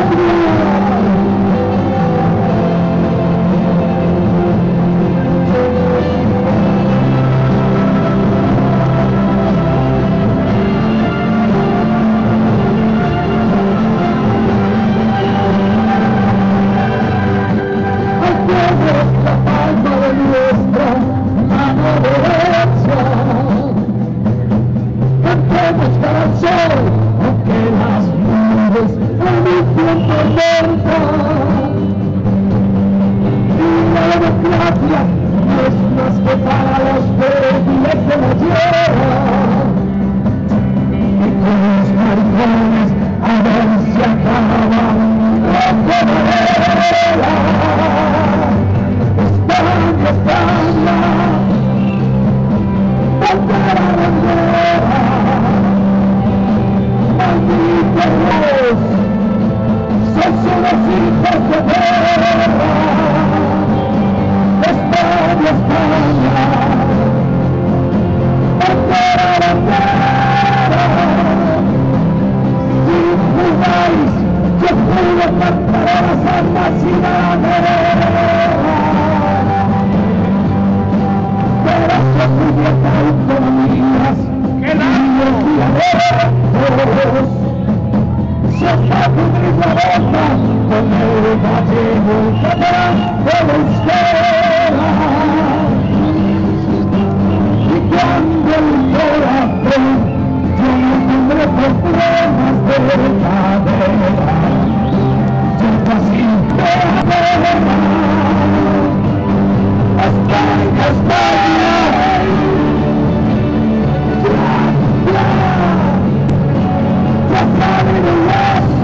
Thank you. España, España, por fuera Capítulo Floresta, me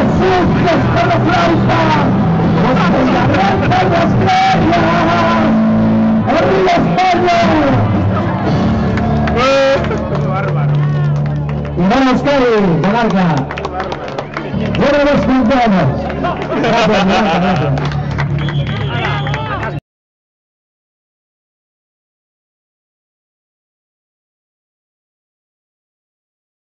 Jesús Cristo nos flauta, nos arranca las glorias. ¡Arriba España! Y vamos Cari, de larga. Bueno, los